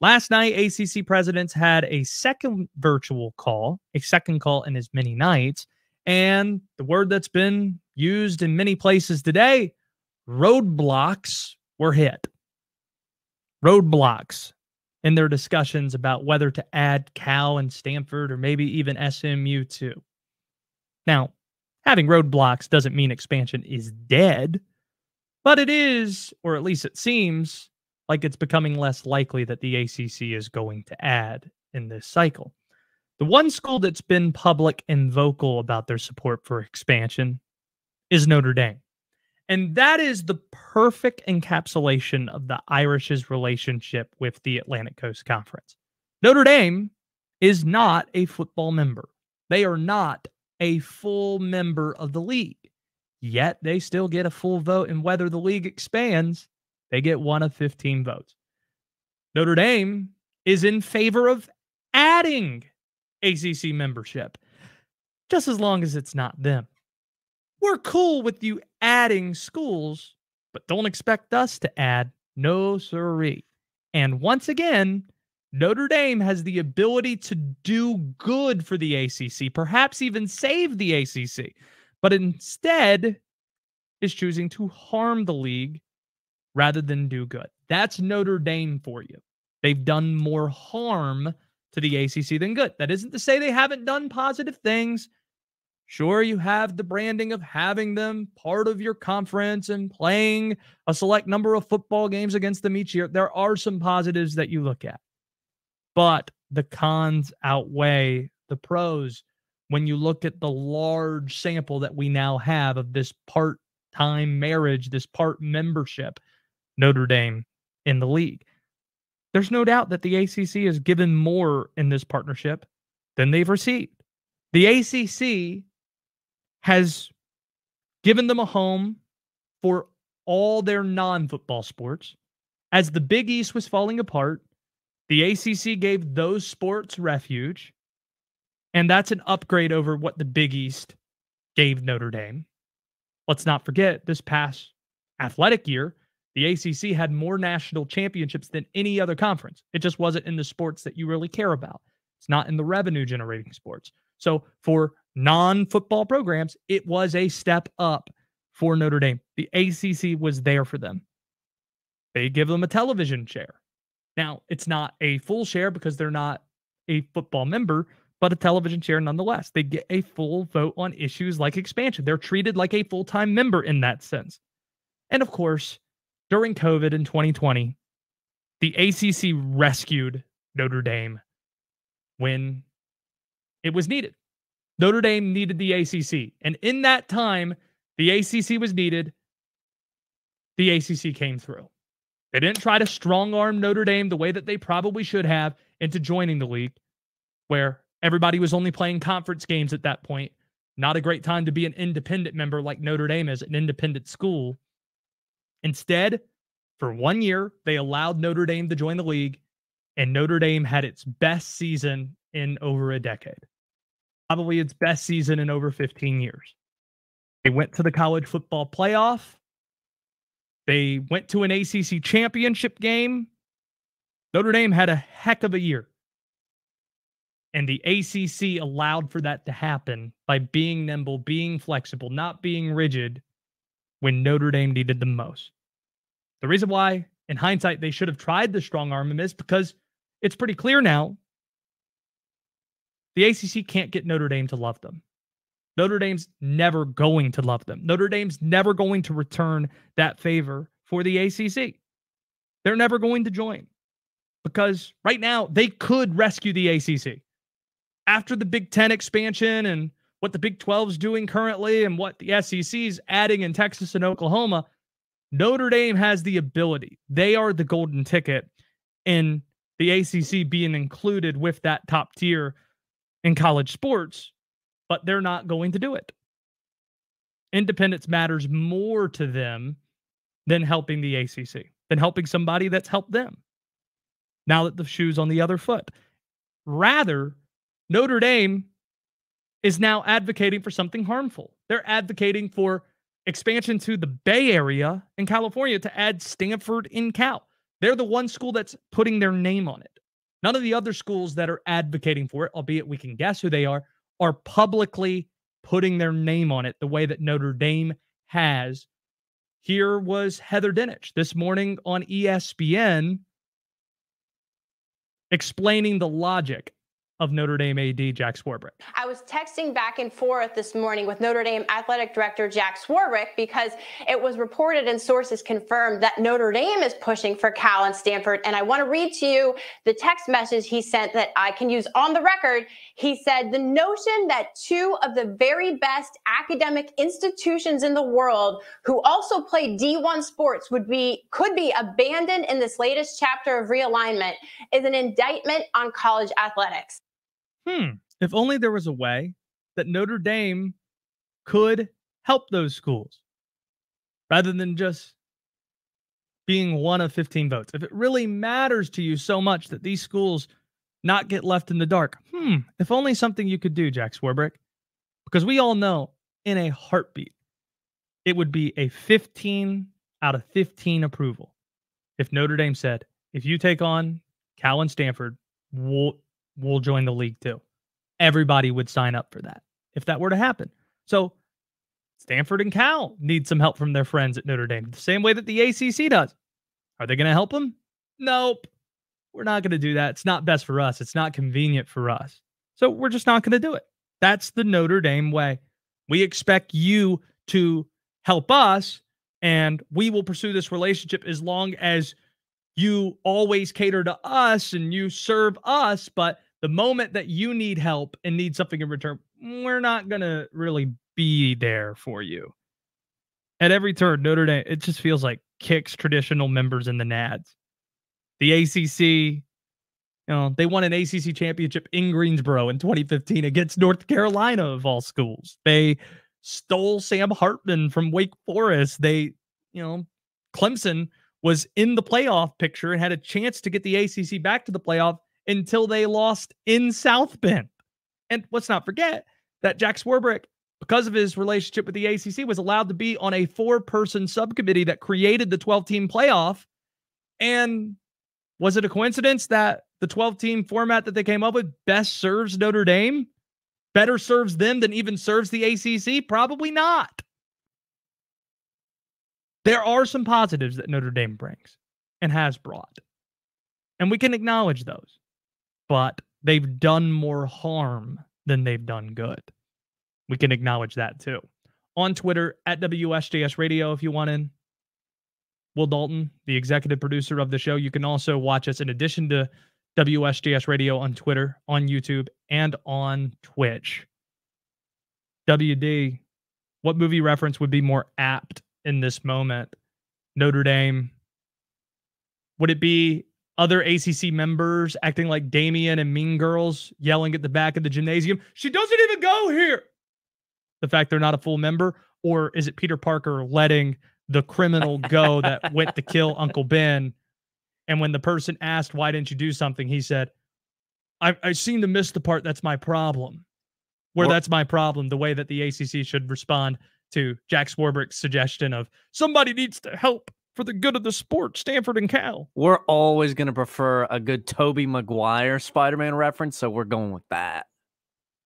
Last night, ACC presidents had a second virtual call, a second call in as many nights. And the word that's been used in many places today roadblocks were hit. Roadblocks in their discussions about whether to add Cal and Stanford or maybe even SMU too. Now, having roadblocks doesn't mean expansion is dead, but it is, or at least it seems, like it's becoming less likely that the ACC is going to add in this cycle. The one school that's been public and vocal about their support for expansion is Notre Dame. And that is the perfect encapsulation of the Irish's relationship with the Atlantic Coast Conference. Notre Dame is not a football member. They are not a full member of the league. Yet they still get a full vote. in whether the league expands, they get one of 15 votes. Notre Dame is in favor of adding ACC membership, just as long as it's not them. We're cool with you adding schools, but don't expect us to add. No, sirree. And once again, Notre Dame has the ability to do good for the ACC, perhaps even save the ACC, but instead is choosing to harm the league rather than do good. That's Notre Dame for you. They've done more harm to the ACC than good. That isn't to say they haven't done positive things. Sure, you have the branding of having them part of your conference and playing a select number of football games against them each year. There are some positives that you look at, but the cons outweigh the pros when you look at the large sample that we now have of this part time marriage, this part membership, Notre Dame in the league. There's no doubt that the ACC has given more in this partnership than they've received. The ACC has given them a home for all their non football sports. As the Big East was falling apart, the ACC gave those sports refuge. And that's an upgrade over what the Big East gave Notre Dame. Let's not forget this past athletic year, the ACC had more national championships than any other conference. It just wasn't in the sports that you really care about. It's not in the revenue generating sports. So for non football programs, it was a step up for Notre Dame. The ACC was there for them. They give them a television share. Now, it's not a full share because they're not a football member, but a television share nonetheless. They get a full vote on issues like expansion. They're treated like a full time member in that sense. And of course, during COVID in 2020, the ACC rescued Notre Dame when it was needed. Notre Dame needed the ACC. And in that time, the ACC was needed. The ACC came through. They didn't try to strong arm Notre Dame the way that they probably should have into joining the league, where everybody was only playing conference games at that point. Not a great time to be an independent member like Notre Dame is, an independent school. Instead, for one year, they allowed Notre Dame to join the league, and Notre Dame had its best season in over a decade probably its best season in over 15 years. They went to the college football playoff. They went to an ACC championship game. Notre Dame had a heck of a year. And the ACC allowed for that to happen by being nimble, being flexible, not being rigid when Notre Dame needed them most. The reason why, in hindsight, they should have tried the strong arm is because it's pretty clear now the ACC can't get Notre Dame to love them. Notre Dame's never going to love them. Notre Dame's never going to return that favor for the ACC. They're never going to join because right now they could rescue the ACC. After the Big Ten expansion and what the Big 12 is doing currently and what the SEC is adding in Texas and Oklahoma, Notre Dame has the ability. They are the golden ticket in the ACC being included with that top tier in college sports, but they're not going to do it. Independence matters more to them than helping the ACC, than helping somebody that's helped them. Now that the shoe's on the other foot. Rather, Notre Dame is now advocating for something harmful. They're advocating for expansion to the Bay Area in California to add Stanford in Cal. They're the one school that's putting their name on it. None of the other schools that are advocating for it, albeit we can guess who they are, are publicly putting their name on it the way that Notre Dame has. Here was Heather Dinich this morning on ESPN explaining the logic of Notre Dame AD Jack Swarbrick. I was texting back and forth this morning with Notre Dame athletic director Jack Swarbrick because it was reported and sources confirmed that Notre Dame is pushing for Cal and Stanford. And I want to read to you the text message he sent that I can use on the record. He said, The notion that two of the very best academic institutions in the world who also play D1 sports would be could be abandoned in this latest chapter of realignment is an indictment on college athletics hmm, if only there was a way that Notre Dame could help those schools rather than just being one of 15 votes. If it really matters to you so much that these schools not get left in the dark, hmm, if only something you could do, Jack Swarbrick, because we all know in a heartbeat, it would be a 15 out of 15 approval if Notre Dame said, if you take on Cal and Stanford, we'll we'll join the league too. Everybody would sign up for that if that were to happen. So Stanford and Cal need some help from their friends at Notre Dame, the same way that the ACC does. Are they going to help them? Nope. We're not going to do that. It's not best for us. It's not convenient for us. So we're just not going to do it. That's the Notre Dame way. We expect you to help us, and we will pursue this relationship as long as you always cater to us and you serve us. But the moment that you need help and need something in return, we're not going to really be there for you. At every turn, Notre Dame, it just feels like kicks traditional members in the NADS. The ACC, you know, they won an ACC championship in Greensboro in 2015 against North Carolina, of all schools. They stole Sam Hartman from Wake Forest. They, you know, Clemson was in the playoff picture and had a chance to get the ACC back to the playoff until they lost in South Bend. And let's not forget that Jack Swarbrick, because of his relationship with the ACC, was allowed to be on a four person subcommittee that created the 12 team playoff. And was it a coincidence that the 12 team format that they came up with best serves Notre Dame? Better serves them than even serves the ACC? Probably not. There are some positives that Notre Dame brings and has brought. And we can acknowledge those. But they've done more harm than they've done good. We can acknowledge that too. On Twitter at WSJS Radio if you want in. Will Dalton, the executive producer of the show. You can also watch us in addition to WSJS Radio on Twitter, on YouTube, and on Twitch. WD, what movie reference would be more apt in this moment? Notre Dame. Would it be other ACC members acting like Damian and Mean Girls yelling at the back of the gymnasium? She doesn't even go here. The fact they're not a full member, or is it Peter Parker letting the criminal go that went to kill Uncle Ben? And when the person asked, why didn't you do something? He said, I, I seem to miss the part that's my problem. Where that's my problem, the way that the ACC should respond to Jack Swarbrick's suggestion of somebody needs to help for the good of the sport, Stanford and Cal. We're always going to prefer a good Tobey Maguire Spider-Man reference, so we're going with that.